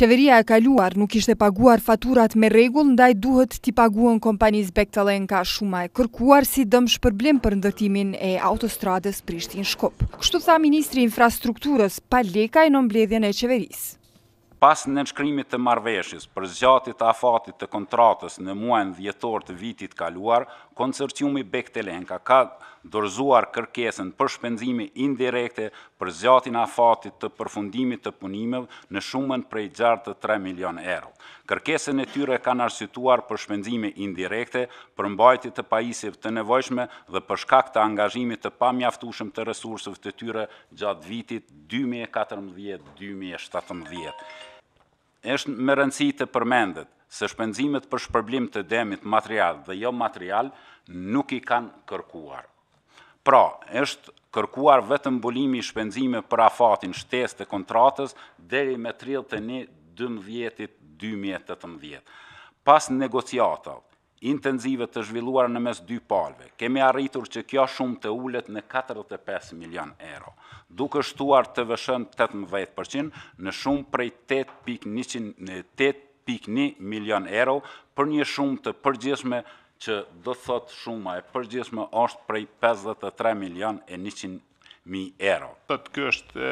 Qeveria e kaluar nuk i kishte paguar faturat me rregull, ndaj duhet t'i paguhet kompanisë Bechtel Enka shuma e kërkuar si dëmshpërblim për ndërtimin e autostradës Prishtin-Shkup. Kështu tha Ministri i Infrastrukturës, Pal Lekaj, në mbledhjen e qeverisë. Pas nënshkrimit të marrëveshjes për zgjatje të afatit të kontratës në muajin dhjetor të vitit të kaluar, Konsorciumi Bechtel Enka ka dorëzuar kërkesën për shpenzime indirekte për zgjatjen e afatit të përfundimit të punimeve në shumën prej gjashtëdhjetë e tre milionë euro. Kërkesën e tyre e kanë arsyetuar për shpenzime indirekte, për mbajtje të pajisjeve të nevojshme dhe për shkak të angazhimit të pamjaftueshëm të resurseve të tyre gjatë vitit dy mijë e katërmbëdhjetë dy mijë e shtatëmbëdhjetë. Është me rëndësi të përmendet se shpenzimet për shpërblim të dëmit material dhe jomaterial nuk i kanë kërkuar. Pra, është kërkuar vetëm mbulimi i shpenzimeve për afatin shtesë të kontratës deri me 31 12 2018. Pas negociatave, intenzive të zhvilluara në mes dy palëve, kemi arritur që kjo shumë të ulet në katërdhjetë e pesë milionë euro, duke shtuar TVSH-në tetëmbëdhjetë për qind në shumë prej tetë pikë një tetë pikë një milionë euro për një shumë të përgjithshme që do të thotë shuma e përgjithshme është prej pesëdhjetë e tre milionë e njëqind mijë euro. Kjo është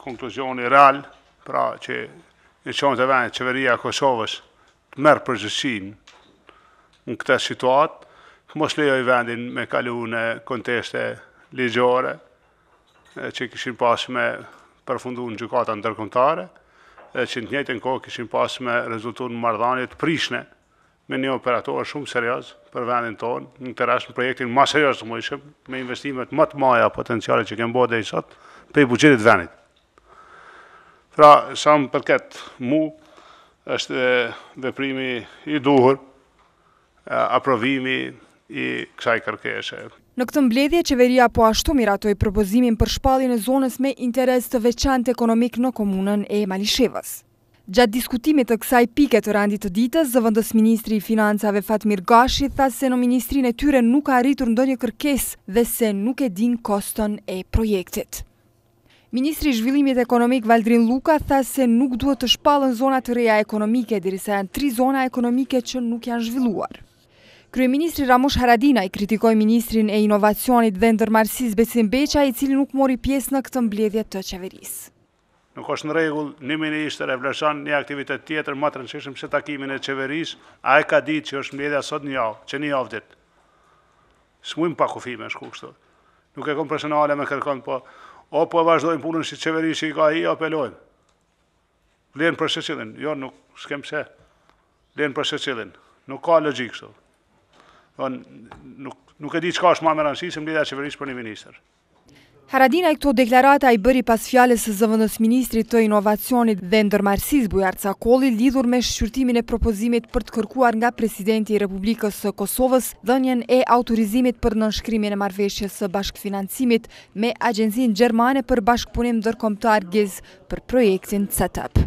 konkluzioni real, pra që është qenë e vendit qeveria e Kosovës të merr përgjegjësinë në këtë situatë, të mos lejoj vendin me kalu në konteste ligjore që kishin pas me përfundu në gjukata ndërkombëtare dhe që në të njëjtën kohë kishin pas me rezultu në marrëdhanie të prishne me një operator shumë serioz për vendin tonë, në këtë rast në projektin ma serioz të mujshëm, me investimet ma të mdhaja potenciale që kem bo deri sot, prej buxhetit të vendit. Pra, sa më përket mu, është veprimi i duhur, aprovimi i kësaj kërkese. Në këtë mbledhje, Qeveria po ashtu miratoi propozimin për shpalljen e zonës me interes të veçantë ekonomik në komunën e Malishevës. Gjatë diskutimit të kësaj pike të rendit të ditës, zëvendësministri i Financave Fatmir Gashi tha se në ministrinë e tyre nuk ka arritur ndonjë kërkesë dhe se nuk e dinë koston e projektit. Ministri i Zhvillimit Ekonomik Valdrin Lluka tha se nuk duhet të shpallen zona të reja ekonomike derisa janë tri zona ekonomike që nuk janë zhvilluar. Kryeministri Ramush Haradinaj kritikoi ministrin e Inovacionit dhe Ndërmarrësisë Besim Beqaj i cili nuk mori pjesë në këtë mbledhje të qeverisë. Nuk është në rregull, një ministër e vlerson një aktivitet tjetër ma të rëndsishëm se takimin e qeverisë, a e ka dit që është mbledhja sot një javë, që një javë ditë. S'mujmë pa kufi me shku kështu. Nuk e kom personale me kërkan, po o po e vazhdojmë punën si qeveri që i ka i apelojmë. Vlenë për secilin, jo nuk s'kem pse. Vlenë për secilin. Nuk ka logjikë kështu. Nuk, nuk e di çka është ma me rëndësi se mbledhja e qeverisë për një ministër. Haradinaj këto deklarata i bëri pas fjalës së zëvendësministrit të Inovacionit dhe Ndërmarrësisë Bujar Cakolli lidhur me shqyrtimin e propozimit për të kërkuar nga Presidenti i Republikës së Kosovës dhënien e autorizimit për nënshkrimin e marrëveshjes së bashkëfinancimit me Agjencinë Gjermane për Bashkëpunim Ndërkombëtar GIZ për projektin CETEP.